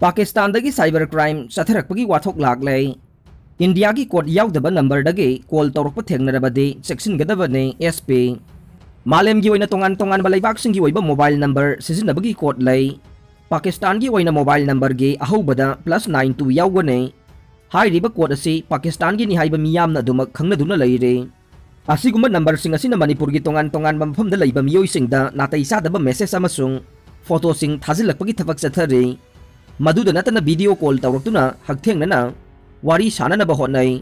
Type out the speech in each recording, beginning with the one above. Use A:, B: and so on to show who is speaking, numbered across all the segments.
A: पाकिस्तानदगी cyber crime चथरकपगी वाथोक लाग India की court याउदब नंबरदगी कॉल तौरप थेंगनरबदि चेक्सिनगदबने एसपी। मालेम की तोान तोान लेबाक मोबाइल नंबर सिजनबगी कोर्ट लै पाकिस्तान की मोबाइल नंबर की अहौबद प्लस नाइन टू याउने कोर्ट असी पाकिस्तान की निहाइब मियाम खंगनदुना लेरे। नंबर असिना की तोान तोान मफम लेब नातई चादब मेसेज फ़ोटो सिंग थाजिलकपगी थबक चथरे मधुद नतन वीडियो कॉल तौरतुना हकथेंगना वारी साननब होटनाई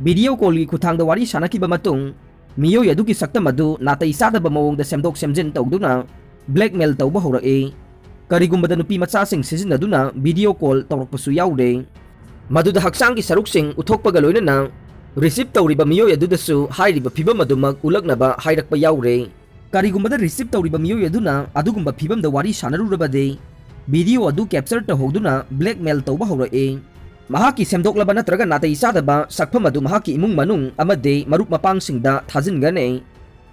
A: वीडियो कॉल की खुथांग वारी मियोय अदुकी सक्तम अदु नातई चादब मवोंग सेमदोक सेमजिन तौदुना ब्लैकमेल तौब होरए करिगुंबद नुपी सिजिनदुना वीडियो कॉल याउरे मधुद हक्सांग की उथोकपग लोइनना रिसीव तौरिब फिबम अदुमक उलकनबा हाइरकप याउरे करिगुंबद रिसीव तौरिब मियोय अदुना अदुगुंबा फिबम the video adu capture ta hoduna blackmail ta ba hora e mahaki semdok laba na traga natai sada ba sakpham adu mahaki imung manung amade marup mapang singda thazin gane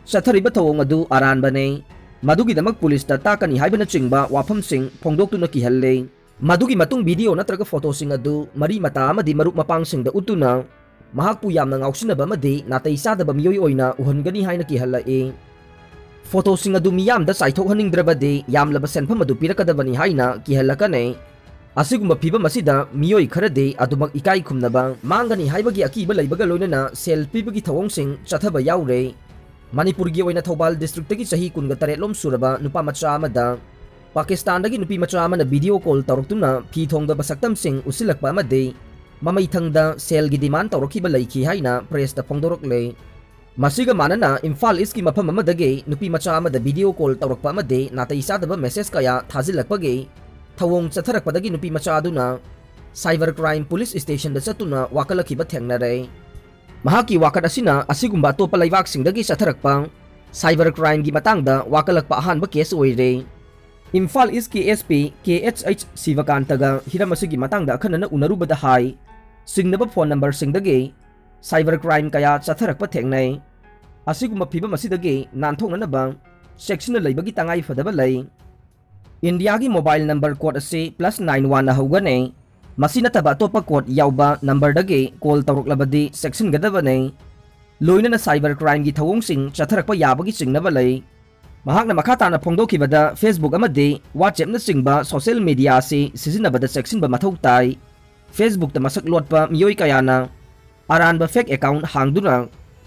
A: sathari ba thawong adu aran bane madugi damak police ta takani haibana chingba wapham sing phongdok tu na ki halle madugi matung video na traga photo adu mari mata amade marup mapang singda utuna mahak pu yamna ngausina ba amade natai sada ba miyoi oina uhan gan haina ki halla e यामलब सेनफम अदु पिरकदबनी असिदा मियोई खरदे इकाई खुमनबा मांगनी अकीब लोइनना सेल पिबगी थवोंसिंग चथबा याउरे मणिपुर की थौबाल डिस्ट्रिक्ट की सही कुनगा तरेलोम सुरबा नुपा मचा अमदा पाकिस्तान मचा वीडियो कॉल तौरक्तुना फ़ी थोंगदा बसक्तम सिंह उसिलकपा अमदे ममई थंगदा सेल की मानना इम्फाल ईस्ट की मफम अमदगे नुपी मचा अमदा वीडियो कॉल अमदे नातई सादबा मैसेज कया थाजिलकपगे थवोंग चथरकपदगी नुपी मचा साइबर क्राइम पुलिस स्टेशन चतुना थेंगनरे महाकी वाकट लैवाक सिंगदगी चथरकपा साइबर क्राइम की मतंगदा वाकलकपा अहानब केस ओइरे इम्फाल ईस्ट की एसपी के एच एच शिवकांतगा हिरम असिगी मतंगदा नानथोंगनबा सेक्शन लैबगी तंगाई फदबा लै इंडिया की मोबाइल नंबर कोड से प्लस नाइन वन हौगने अतोप कोड नंबर दगे कॉल तौरक्लबदी सेक्शन गदबने लोइनना साइबर क्राइम की थवोंसिंग चथरकप याबगी चिंगनब लै महाकना मखा ताना फोंदोखिबदा फेसबुक अमदे व्हाट्सएप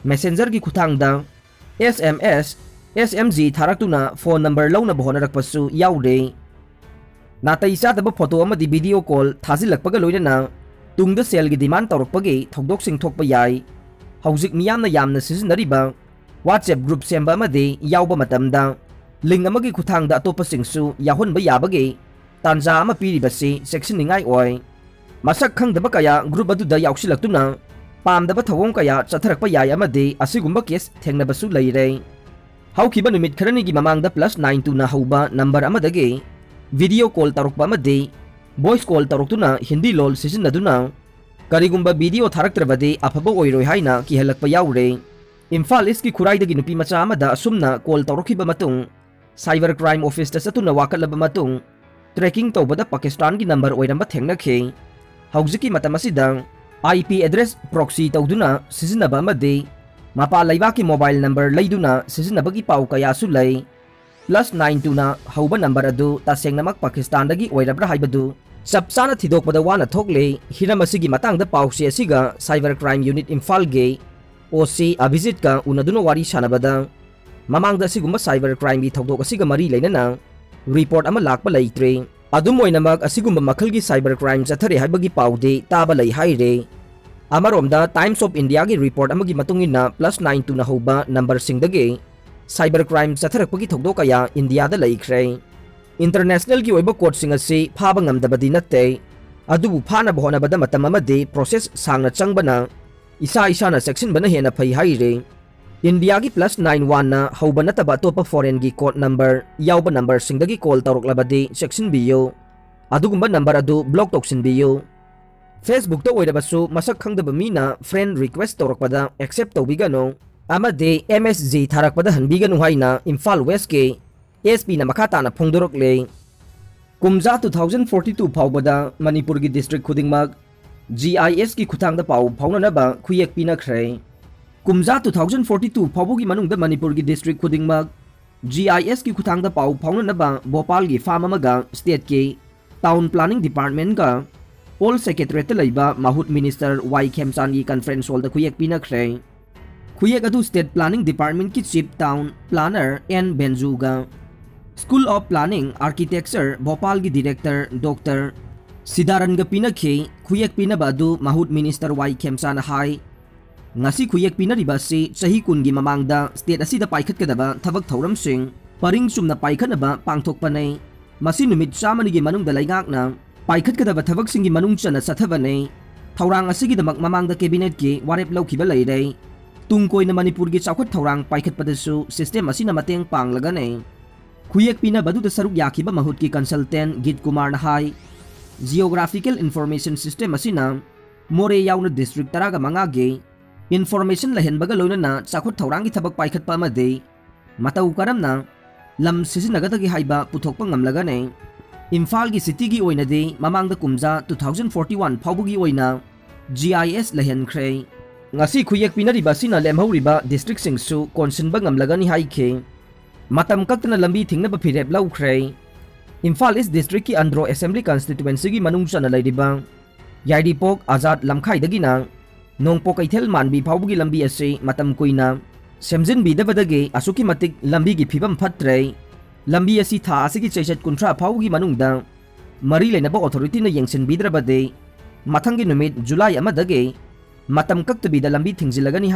A: न चिंगबा सोशल मीडिया से सिजिनबदा सेक्शन ब मथौ ताई फेसबुक त मसक लोटपा मियोई कयाना अरानब फेक अकाउंट हांगदुना मैसेंजर की खुथांगदा एसएमएस SMG थारक्तुना फ़ोन नंबर लौना बहोनरकपसु याउरे नातई चादब फ़ोटो वीडियो कॉल थाजिलकपग लोइना तुंगद सेल की डिमांड तौरकपगे थौदोक सिंथोकप याई हौजिक मियामना यामना सिजनरिबा WhatsApp ग्रुप सेंबा अमदि याउबा मतमदा लिंक अमगी खुथांगदा अतोपसिंगसु याहोनबा याबगे तांजा अमा पीरिबसि सेक्शनिंगाई ओय मसक खंगदबा कया ग्रुप अदुदा याउसिलक्तुना पामदबा थवोंग कया चथरकपा याय अमदि असिगुम्बा केस थेंगनबसु लैरे हौखिबा नुमित खरनिगी ममांगदा प्लस नाइन टू हौबा नंबर अमदगे वीडियो कॉल कॉल हिंदी लोल सिजनदुना करिगुम्बा वीडियो थारक्त्रबदे अफबा ओइरोय हाइना किहलकपा याउरे इम्फाल ईस्ट की नुपी मचा असुमना कॉल तौरखिबा मतुंग साइबर क्राइम ऑफ़िस चतुना वाकलबा मतुंग ट्रैकिंग तौबदा पाकिस्तान की नंबर ओइरंबा थेंगनखे हौजिकी मतम असिदा आईपी एड्रेस प्रॉक्सी तौदुना सिजनबा अमदे मपा की मोबाइल नंबर लेदुना सिजनबगी पाउ कयासु लै प्लस नाइन टूना हौब नंबर अदु तसेंगनमक पाकिस्तानदगी ओइरब्रा हाइबदु चप चाना थिदोकपदा वाना थोकले हिरम असिगी मतंगदा पाउसे असिगा साइबर क्राइम यूनिट इम्फाल गे ओसी अभिजित का उनदुना वारी सानबदा ममांगदा असिगुम्बा साइबर क्राइम की रिपोर्ट लाकपा लेत्रे अदुम ओइनमक असिगुम्बा मखलगी साइबर क्राइम चथरे हाइबगी पाउदे ताबा लै हाइरे अमरोमदा टाइम्स ऑफ़ इंडिया की रिपोर्ट अमगी मतुंगिना प्लस नाइन टू नहौबा नंबर सिंगदगे साइबर क्राइम चथरकपगी थौदो कया इंटरनेशनल की ओइबा कोर्टसिंग असी फाबा ngamdabadi natte adubu phana bhonabada matam amade process sangna changbana isa isa na section bana hena phai haire India की प्लस नाइन वन ना हौबा नतबा अतोप फॉरेन की कोड नंबर याउबा नंबर सिंगदगी कॉल तौरक्लबदी सेक्शन बियो अदुगुम्बा नंबर अदु ब्लॉक तौक्सिन बियो फेसबुक तो ओइरबसु मसक खंगदब मीना फ्रेंड रिक्वेस्ट तौरकपदा कुमजा 2042 फाउबदा मणिपुर की डिस्ट्रिक्ट खुदिंगमक GIS की कुमजा 2042 फाउबगी मनुंग मणिपुर की खुथांग पाउ फाउननबा भोपाल की फार्म स्टेट के टाउन प्लानिंग डिपार्टमेंट का ऑल सेक्रेटरीट लेबा माहुत मिनिस्टर वाई खेमसान की कॉन्फ्रेंस हॉल खुयेक पिनख्रे अदु स्टेट प्लानिंग डिपार्टमेंट की chief town planner N बेंजुगा school of planning architecture Bhopal की डायरेक्टर डॉक्टर सिदारनग पिनखे खुयक पिनब अदु वाई खेमसान हाई kadaba thabak thoram sing paring sumna paikhanaba pangthok panai masi numit chamani gi manung da laingak na paikhat kadaba thabak singi manung chana sathabane thorang asigi damak mamangda cabinet gi warep laukiba leirei tung koina manipur gi chawkhat thorang paikhat padasu system asina mateng panglaga nei khuyek pina badu da saruk yakiba mahut ki consultant git kumar na hai geographical information system asina more yauna district taraga manga ge thorang gi thabak paikhat pa amade matau karam na lam sisinagata gi haiba puthokpa ngamlaga ne imphal gi city gi oina de mamang da 2041 phawbu gi oina GIS la ngasi khuyek pinari ba sina lemhori district sing su konsin ba ngamlaga ni matam kaktana lambi thingna ba phirep lau khre Imphal Imphal east district की Andro assembly constituency की मनुंग चना लेरिबा याइडीपोक आज़ाद लमखाइदगिना नोंगपो कैथेल मानबी फाउबगी लंबी असे मतम कुइना सेमजिन बीदबदगे असुकी मतिक लंबी की फिबम फत्रे लंबी असी था असिकी चैसत कुंट्रा फाउबगी मनुंगदा मरी लेनबा अथॉरिटी ने मथंगी जुलाई अमदगे मतम कक्तबीदा लंबी थिंजिलगनी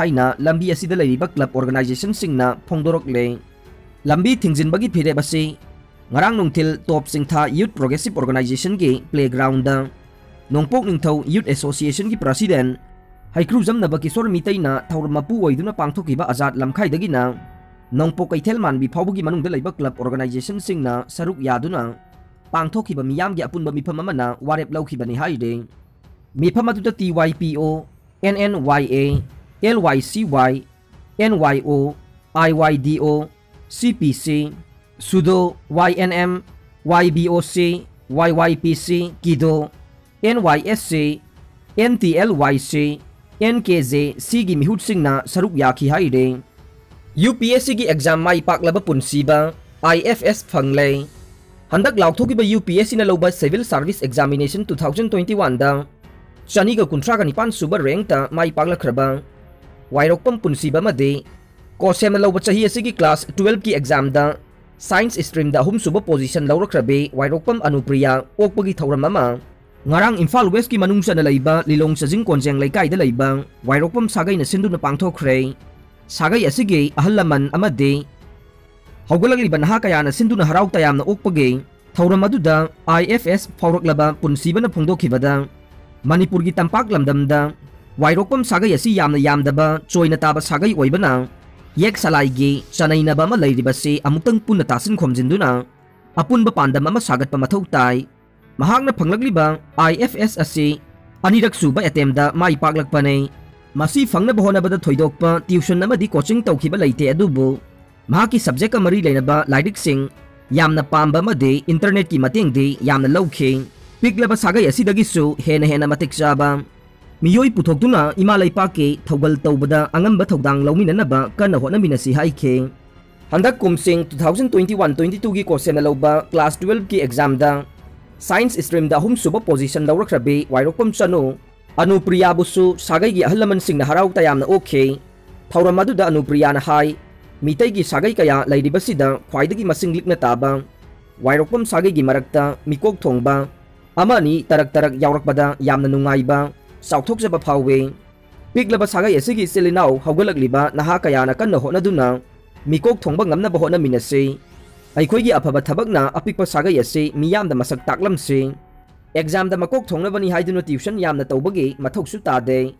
A: लंबी असीदा क्लब ऑर्गेनाइजेशन सिंगना फोंगदोरकले लंबी थिंजिनबगी फिरेबसे ngarang nungthil top singtha youth progressive organization ki playground da. Nongpok ningthau youth association president हाइक्रू जमनब किशोर मितैना थौर मपु ओइदुना पांथोकिबा आजाद लमखाइदगिना नोंपो कैथेल मानबी फावबगी मनुंगदा लैबा क्लब ऑर्गेनाइजेशन सिंगना सरुक यादुना पांथोकिबा मियामगे अपुनबा मिफम अमना वारेप लौखिबनि हाइदे मिफम अदुदा TYPO NNYA LYCY NYO IYDO CPC SUDO YNM YBOC YYPC KIDO NYSC NTLYC NKJ sigi mihut singna saruk yaki haide. UPSC की एग्ज़ाम माई पाकलब पुनसीबा IFS फंगले हंदक लाउथोकीब UPSC न लौब सिविल सर्विस एग्जामिनेशन 2021 दा चनी का कुंट्रा का निपान सुबर रैंक ता माई पाकलखरबा वायरोकपम पुनसीबा मदे कोसेम लौब चाही की क्लास 12 की एग्ज़ाम साइंस स्ट्रीम दा अहम सुब पोजीशन लौरख्रबे वायरोकपम अनुप्रिया ओकपगी थौरम ngarang imphal west ki manung chana leiba lilong sajing konjeng leikai da leiba wairokpam sagai na sindu na pangthokre sagai asigi ahallaman amade haugalagli banha kaya na sindu na harau tayam na okpage thauram aduda IFS fawraklaba punsiba na phongdokhibada manipur gi tampak lamdamda wairokpam sagai asi yamna yamdaba choina taba sagai oibana yek salaigi chanainaba ma leiribase amutang punna tasin khomjinduna apunba pandam ama sagatpa mathau tai mahakna phanglakliba IFS asi anirak suba atemda mai paklakpane masi phangna bahonabada thoidokpa tuition amadi coaching tawkhiba leite adubu mahaki subject amari leinaba lairik sing yamna pamba made internet ki matengdi yamna lawkhe piklaba sagai asidagi su hena hena matik chaba मियोई पुथोक्तुना इमा लेपाके थौगल तौबदा अंगंबा थौदांग लौमिननबा कन्ना होनमिनसी हाइखे हंदक कुमसिंग 2021-22 की कोर्सेम लौबा class 12 की exam science stream अहम सूब position लौरख्रबी वायरपम चनु अनुप्रियाबुसु सागई की अहल लमन सिंह हराव तयाम ओखे थौरम अदुद अनुप्रिया हाय की सागई कया लेरिबसिद ख्वाइदगी मसिंग ताब वायरपम सागई की मरक्त मिकोक थोब अमनी तरक तरक यावरकबद यामन नुंगाइबा साउथोकजब फावे पिकलब सागई ऐसे की इसेलिनाव नहा कया कन्न होनदुना मिकोक थोंबा ngamna bohona minase ꯑꯩꯈꯣꯏꯒꯤ ꯑꯐꯕ ꯊꯕꯛꯅ ꯑꯄꯤꯛꯄ ꯁꯥꯒꯩ ꯑꯁꯤ ꯃꯤꯌꯥꯝꯗ ꯃꯁꯛ ꯇꯥꯛꯂꯝꯁꯤ ꯑꯦꯛꯖꯥꯝꯗ ꯃꯀꯣꯛ ꯊꯣꯡꯅꯕꯅꯤ ꯍꯥꯏꯗꯨꯅ ꯇ꯭ꯌꯨꯁꯟ ꯌꯥꯝꯅ ꯇꯧꯕꯒꯤ ꯃꯊꯧꯁꯨ ꯇꯥꯗꯦ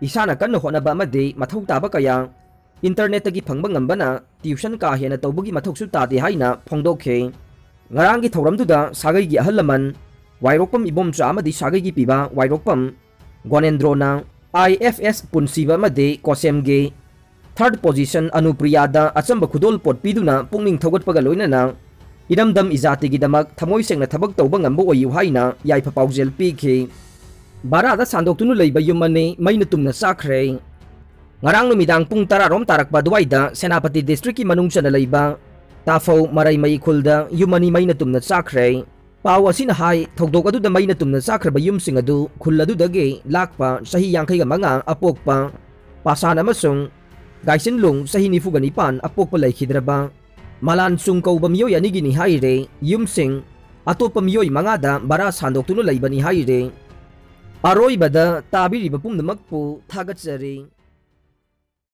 A: ꯏꯁꯥꯅ ꯀꯟꯅ ꯍꯣꯠꯅꯕ ꯑꯃꯗꯤ ꯃꯊꯧ ꯇꯥꯕ ꯀꯌꯥ ꯏꯟꯇꯔꯅꯦꯠꯇꯒꯤ ꯐꯪꯕ ꯉꯝꯕꯅ ꯇ꯭ꯌꯨꯁꯟ ꯀꯥ ꯍꯦꯟꯅ ꯇꯧꯕꯒꯤ ꯃꯊꯧꯁꯨ ꯇꯥꯗꯦ ꯍꯥꯏꯅ ꯐꯣꯡꯗꯣꯛꯈꯤ ꯉꯔꯥꯡꯒꯤ ꯊꯧꯔꯝꯗꯨꯗ ꯁꯥꯒꯩꯒꯤ ꯑꯍꯜ ꯂꯃꯟ ꯋꯥꯏꯔꯣꯛꯄꯝ ꯏꯕꯣꯝꯆꯥ ꯑꯃꯗꯤ ꯁꯥꯒꯩꯒꯤ ꯄꯤꯕ ꯋꯥꯏꯔꯣꯛꯄꯝ ꯒꯣꯅꯦꯟꯗ꯭ꯔꯣꯅ IFS ꯄꯨꯟꯁꯤꯕ ꯑꯃꯗꯤ ꯀꯣꯁꯦꯝꯒꯤ third ꯊꯥꯔꯠ ꯄꯣꯖꯤꯁꯟ ꯑꯅꯨꯄ꯭ꯔꯤꯌꯥꯗ ꯑꯆꯝꯕ ꯈꯨꯗꯣꯜꯄꯣꯠ ꯄꯤꯗꯨꯅ ꯄꯨꯛꯅꯤꯡ ꯊꯧꯒꯠꯄꯒ ꯂꯣꯏꯅꯅ ꯏꯔꯝꯗꯝ ꯏꯖꯥꯇꯤꯒꯤꯗꯃꯛ ꯊꯃꯣꯏ ꯁꯦꯡꯅ ꯊꯕꯛ ꯇꯧꯕ ꯉꯝꯕ ꯑꯣꯏꯌꯨ ꯍꯥꯏꯅ ꯌꯥꯏꯐ ꯄꯥꯎꯖꯦꯜ ꯄꯤꯈꯤ ꯕꯔꯥꯗ ꯁꯥꯟꯗꯣꯛꯇꯨꯅ ꯂꯩꯕ ꯌꯨꯝ ꯑꯅꯤ ꯃꯩꯅ ꯇꯨꯝꯅ ꯆꯥꯈ꯭ꯔꯦ ngarang numidang pung tara tararom tarakpa duwaida senapati district ki manungsa na laiba tafaw maray may kulda yumani may natum na sakre. Pawa sinahay thogdog adu da may natum na sakre ba yum singadu kuladu dage lakpa sahi yang kay mga apok pa. Pasan gaisinlong sa hinifugan ipan apok palay kidraba. Malansung kaubamiyoy anigi ni Haire, yumsing, ato pamiyoy mangada baras handok tunulay ba ni Haire. Aroy bada tabiri bapum namagpo tagat sari.